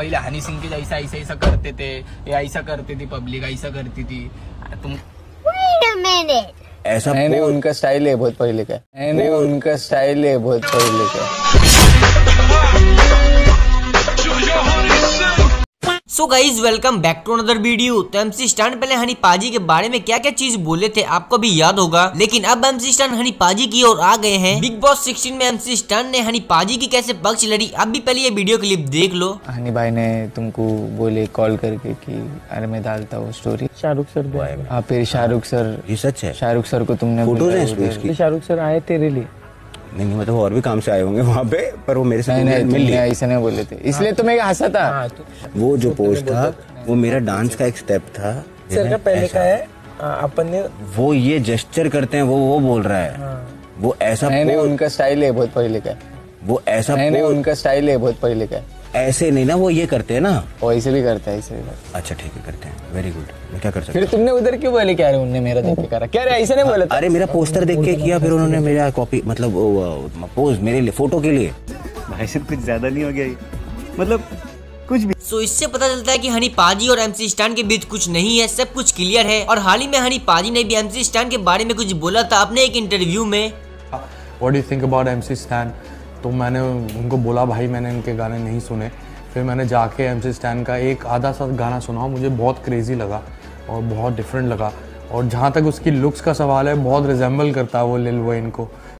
पहले हनी सिंह के जैसा ऐसा ऐसा करते थे ये ऐसा करते थे पब्लिक ऐसा करती थी तुम Wait a minute. ऐसा नहीं नहीं उनका स्टाइल है बहुत पहले का. नहीं नहीं उनका स्टाइल है बहुत पहले का. So guys welcome back to another video तो एमसी स्टैंड पहले हनी पाजी के बारे में क्या क्या चीज़ बोले थे आपको भी याद होगा। लेकिन अब एमसी स्टैंड हनी पाजी की ओर आ गए हैं। बिग बॉस 16 में एमसी स्टैंड ने हनी पाजी की कैसे पक्ष लड़ी अब भी पहले ये वीडियो क्लिप देख लो। हनी भाई ने तुमको बोले कॉल करके कि अरे मैं डालता हूँ स्टोरी शाहरुख सर को हाँ फिर शाहरुख सर ये सच है? शाहरुख सर को तुमने हैं शाहरुख सर आए तेरे लिए। नहीं नहीं मतलब और भी काम से आए होंगे वहाँ पे पर वो मेरे से नहीं नहीं मिल। लिया ऐसे नहीं बोले थे। इसलिए तो मैं हंसा था? वो जो पोस्ट था वो मेरा डांस का एक स्टेप था। सर का पहले का है अपन ने वो ये जेस्चर करते हैं वो वो बोल रहा है। वो ऐसा नहीं नहीं उनका स्टाइल है बहुत पहले का वो ऐसा नहीं नहीं उनका स्टाइल है बहुत पहले का ऐसे नहीं ना वो ये करते हैं ना। वो ऐसे भी करता है ऐसे भी करता अच्छा ठीक है करते हैं। वेरी गुड मैं क्या कर सकता फिर तुमने उधर क्यों बोले क्या रे उनने मेरा देख के करा? क्या रे ऐसे नहीं बोला अरे मेरा पोस्टर देख के किया फिर उन्होंने मेरा कॉपी मतलब पोज मेरे लिए फ़ोटो के लिए। भाई कुछ ज़्यादा नहीं हो गया मतलब कुछ भी। सो इससे पता चलता है कि हनी पाजी और एमसी स्टैंड के बीच कुछ नहीं है सब कुछ क्लियर है। और हाल ही में हनी पाजी ने भी एमसी स्टैंड के बारे में कुछ बोला था अपने एक इंटरव्यू में। What you think about M C Stan तो मैंने उनको बोला, भाई, मैंने इनके गाने नहीं सुने। फिर मैंने जाके एम सी स्टैन का एक आधा सा गाना सुना, मुझे बहुत क्रेजी लगा और बहुत डिफरेंट लगा। और जहाँ तक उसकी लुक्स का सवाल है, बहुत रिजेंबल करता है वो लिल वैन को।